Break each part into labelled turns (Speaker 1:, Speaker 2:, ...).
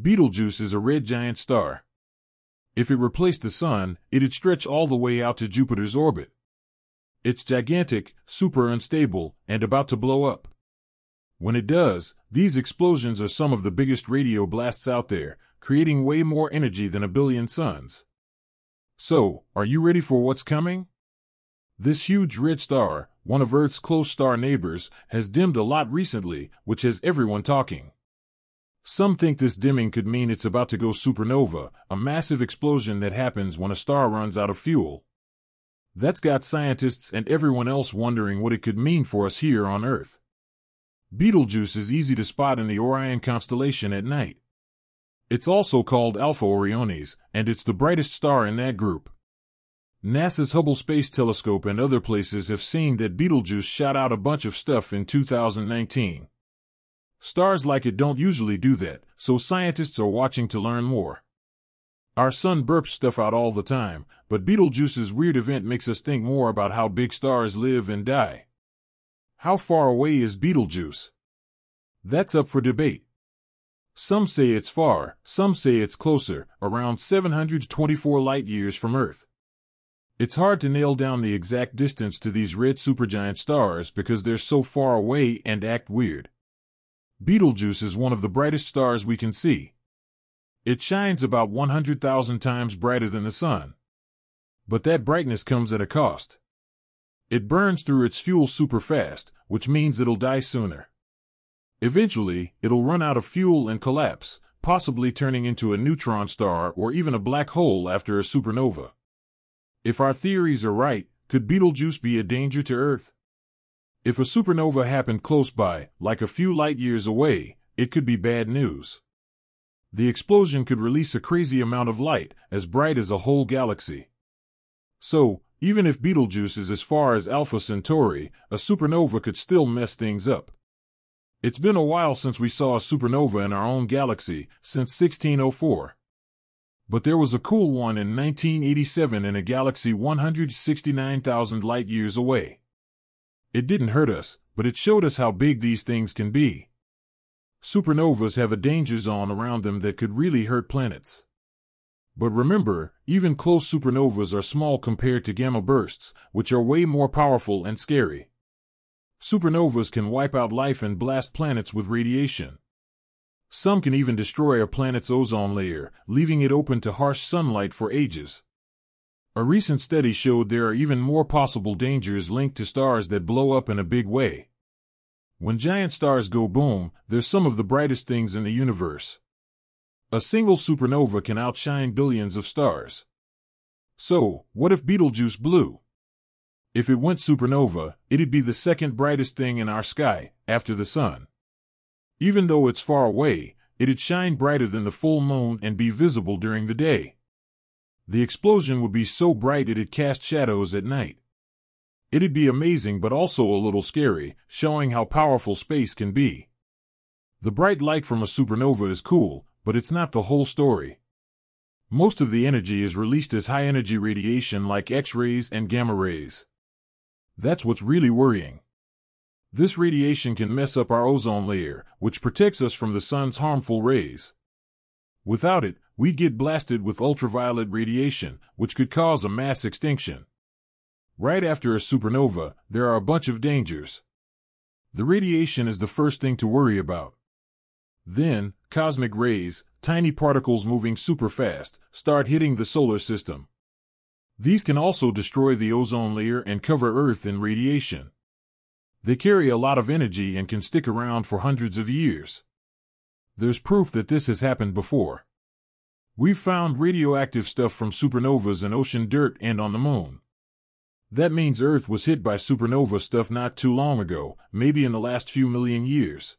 Speaker 1: Betelgeuse is a red giant star. If it replaced the Sun, it'd stretch all the way out to Jupiter's orbit. It's gigantic, super unstable, and about to blow up. When it does, these explosions are some of the biggest radio blasts out there, creating way more energy than a billion suns. So, are you ready for what's coming? This huge red star, one of Earth's close star neighbors, has dimmed a lot recently, which has everyone talking. Some think this dimming could mean it's about to go supernova, a massive explosion that happens when a star runs out of fuel. That's got scientists and everyone else wondering what it could mean for us here on Earth. Betelgeuse is easy to spot in the Orion constellation at night. It's also called Alpha Orionis, and it's the brightest star in that group. NASA's Hubble Space Telescope and other places have seen that Betelgeuse shot out a bunch of stuff in 2019. Stars like it don't usually do that, so scientists are watching to learn more. Our sun burps stuff out all the time, but Betelgeuse's weird event makes us think more about how big stars live and die. How far away is Betelgeuse? That's up for debate. Some say it's far, some say it's closer, around 724 light years from Earth. It's hard to nail down the exact distance to these red supergiant stars because they're so far away and act weird. Betelgeuse is one of the brightest stars we can see. It shines about 100,000 times brighter than the sun. But that brightness comes at a cost. It burns through its fuel super fast, which means it'll die sooner. Eventually, it'll run out of fuel and collapse, possibly turning into a neutron star or even a black hole after a supernova. If our theories are right, could Betelgeuse be a danger to Earth? If a supernova happened close by, like a few light years away, it could be bad news. The explosion could release a crazy amount of light, as bright as a whole galaxy. So, even if Betelgeuse is as far as Alpha Centauri, a supernova could still mess things up. It's been a while since we saw a supernova in our own galaxy, since 1604 but there was a cool one in 1987 in a galaxy 169,000 light years away. It didn't hurt us, but it showed us how big these things can be. Supernovas have a danger zone around them that could really hurt planets. But remember, even close supernovas are small compared to gamma bursts, which are way more powerful and scary. Supernovas can wipe out life and blast planets with radiation. Some can even destroy a planet's ozone layer, leaving it open to harsh sunlight for ages. A recent study showed there are even more possible dangers linked to stars that blow up in a big way. When giant stars go boom, they're some of the brightest things in the universe. A single supernova can outshine billions of stars. So, what if Betelgeuse blew? If it went supernova, it'd be the second brightest thing in our sky, after the sun. Even though it's far away, it'd shine brighter than the full moon and be visible during the day. The explosion would be so bright it'd cast shadows at night. It'd be amazing but also a little scary, showing how powerful space can be. The bright light from a supernova is cool, but it's not the whole story. Most of the energy is released as high energy radiation like X rays and gamma rays. That's what's really worrying. This radiation can mess up our ozone layer, which protects us from the sun's harmful rays. Without it, we'd get blasted with ultraviolet radiation, which could cause a mass extinction. Right after a supernova, there are a bunch of dangers. The radiation is the first thing to worry about. Then, cosmic rays, tiny particles moving super fast, start hitting the solar system. These can also destroy the ozone layer and cover Earth in radiation. They carry a lot of energy and can stick around for hundreds of years. There's proof that this has happened before. We've found radioactive stuff from supernovas in ocean dirt and on the moon. That means Earth was hit by supernova stuff not too long ago, maybe in the last few million years.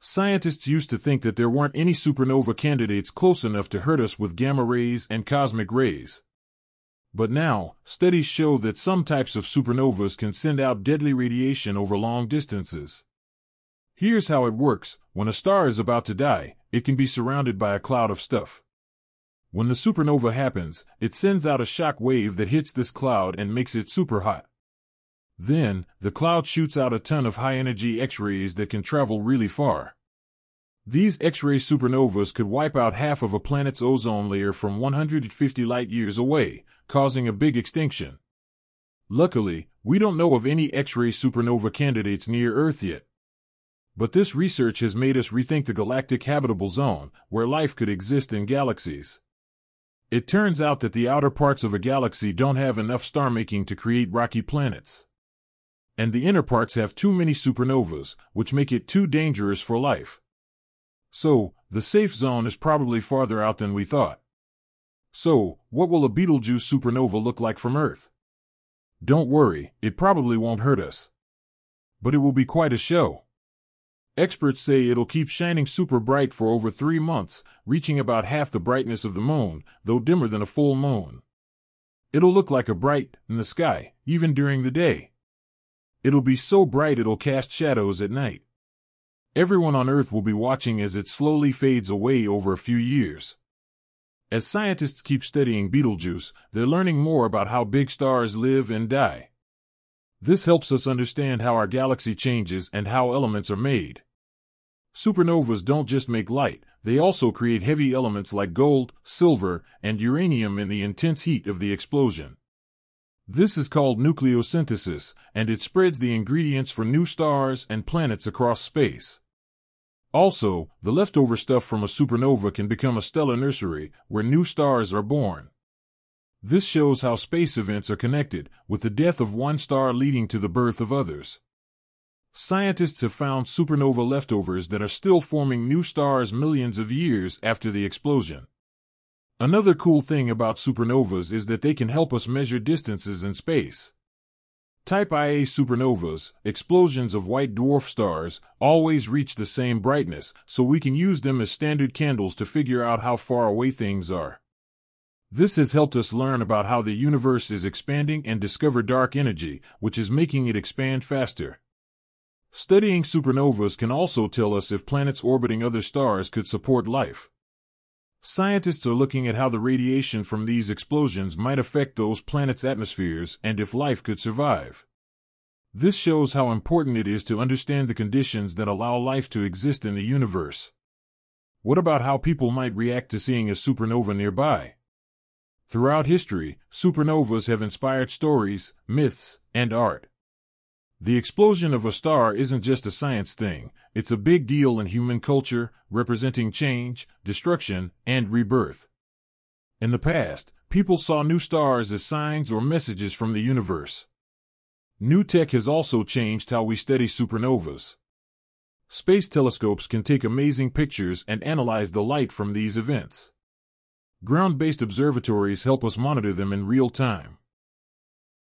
Speaker 1: Scientists used to think that there weren't any supernova candidates close enough to hurt us with gamma rays and cosmic rays. But now, studies show that some types of supernovas can send out deadly radiation over long distances. Here's how it works when a star is about to die, it can be surrounded by a cloud of stuff. When the supernova happens, it sends out a shock wave that hits this cloud and makes it super hot. Then, the cloud shoots out a ton of high energy X rays that can travel really far. These X-ray supernovas could wipe out half of a planet's ozone layer from 150 light-years away, causing a big extinction. Luckily, we don't know of any X-ray supernova candidates near Earth yet. But this research has made us rethink the galactic habitable zone, where life could exist in galaxies. It turns out that the outer parts of a galaxy don't have enough star making to create rocky planets. And the inner parts have too many supernovas, which make it too dangerous for life. So, the safe zone is probably farther out than we thought. So, what will a Betelgeuse supernova look like from Earth? Don't worry, it probably won't hurt us. But it will be quite a show. Experts say it'll keep shining super bright for over three months, reaching about half the brightness of the moon, though dimmer than a full moon. It'll look like a bright in the sky, even during the day. It'll be so bright it'll cast shadows at night. Everyone on Earth will be watching as it slowly fades away over a few years. As scientists keep studying Betelgeuse, they're learning more about how big stars live and die. This helps us understand how our galaxy changes and how elements are made. Supernovas don't just make light, they also create heavy elements like gold, silver, and uranium in the intense heat of the explosion. This is called nucleosynthesis, and it spreads the ingredients for new stars and planets across space. Also, the leftover stuff from a supernova can become a stellar nursery, where new stars are born. This shows how space events are connected, with the death of one star leading to the birth of others. Scientists have found supernova leftovers that are still forming new stars millions of years after the explosion. Another cool thing about supernovas is that they can help us measure distances in space. Type Ia supernovas, explosions of white dwarf stars, always reach the same brightness, so we can use them as standard candles to figure out how far away things are. This has helped us learn about how the universe is expanding and discover dark energy, which is making it expand faster. Studying supernovas can also tell us if planets orbiting other stars could support life. Scientists are looking at how the radiation from these explosions might affect those planets' atmospheres and if life could survive. This shows how important it is to understand the conditions that allow life to exist in the universe. What about how people might react to seeing a supernova nearby? Throughout history, supernovas have inspired stories, myths, and art. The explosion of a star isn't just a science thing, it's a big deal in human culture, representing change, destruction, and rebirth. In the past, people saw new stars as signs or messages from the universe. New tech has also changed how we study supernovas. Space telescopes can take amazing pictures and analyze the light from these events. Ground based observatories help us monitor them in real time.